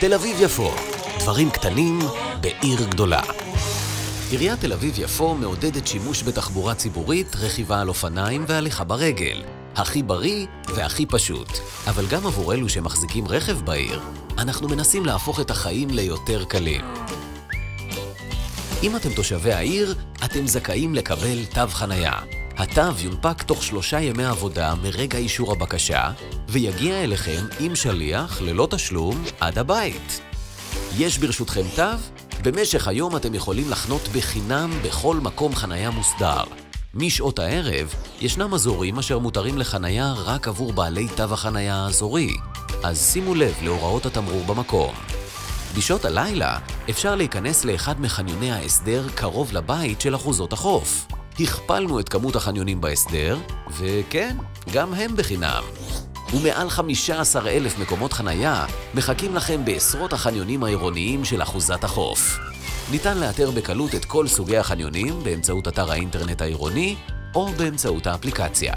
תל אביב-יפו, דברים קטנים בעיר גדולה. עיריית תל אביב-יפו מעודדת שימוש בתחבורה ציבורית, רכיבה על אופניים והליכה ברגל. הכי בריא והכי פשוט. אבל גם עבור אלו שמחזיקים רכב בעיר, אנחנו מנסים להפוך את החיים ליותר קלים. אם אתם תושבי העיר, אתם זכאים לקבל תו חנייה. התו יונפק תוך שלושה ימי עבודה מרגע אישור הבקשה, ויגיע אליכם עם שליח ללא תשלום עד הבית. יש ברשותכם תו? במשך היום אתם יכולים לחנות בחינם בכל מקום חנייה מוסדר. משעות הערב, ישנם אזורים אשר מותרים לחנייה רק עבור בעלי תו החנייה האזורי, אז שימו לב להוראות התמרור במקום. בשעות הלילה אפשר להיכנס לאחד מחניוני ההסדר קרוב לבית של אחוזות החוף. הכפלנו את כמות החניונים בהסדר, וכן, גם הם בחינם. ומעל 15 אלף מקומות חנייה מחכים לכם בעשרות החניונים העירוניים של אחוזת החוף. ניתן לאתר בקלות את כל סוגי החניונים באמצעות אתר האינטרנט העירוני או באמצעות האפליקציה.